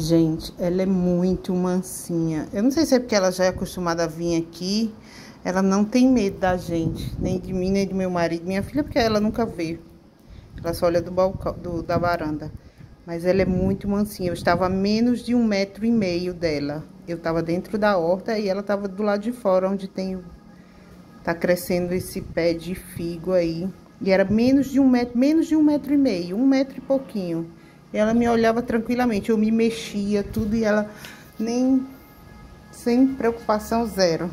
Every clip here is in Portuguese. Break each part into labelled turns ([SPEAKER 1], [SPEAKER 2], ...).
[SPEAKER 1] Gente, ela é muito mansinha. Eu não sei se é porque ela já é acostumada a vir aqui. Ela não tem medo da gente, nem de mim, nem do meu marido. Minha filha, porque ela nunca vê. Ela só olha do balcão, do, da varanda. Mas ela é muito mansinha. Eu estava a menos de um metro e meio dela. Eu estava dentro da horta e ela estava do lado de fora, onde tem... Tá crescendo esse pé de figo aí. E era menos de um metro, menos de um metro e meio, um metro e pouquinho. Ela me olhava tranquilamente, eu me mexia, tudo, e ela nem... Sem preocupação zero.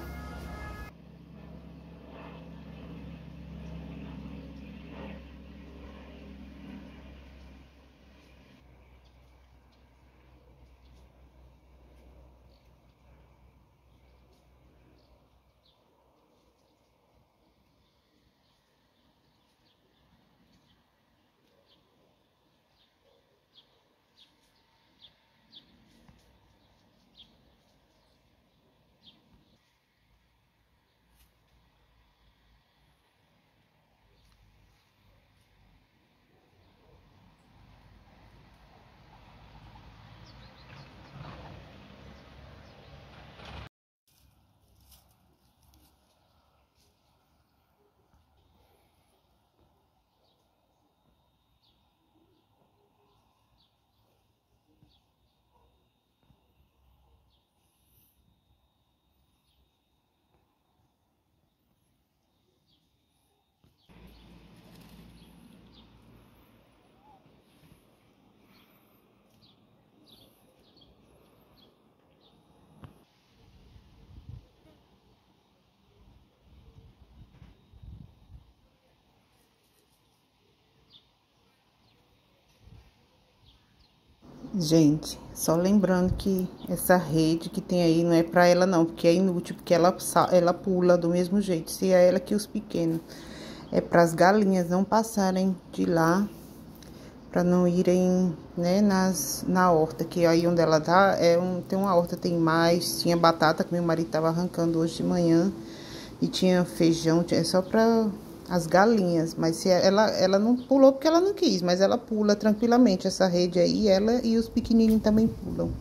[SPEAKER 1] Gente, só lembrando que essa rede que tem aí não é para ela não, porque é inútil, porque ela, ela pula do mesmo jeito, se é ela que os pequenos. É para as galinhas não passarem de lá, para não irem, né, nas, na horta, que aí onde ela tá, é um, tem uma horta, tem mais, tinha batata que meu marido tava arrancando hoje de manhã, e tinha feijão, é só para as galinhas, mas se ela, ela não pulou porque ela não quis, mas ela pula tranquilamente essa rede aí, ela e os pequenininhos também pulam.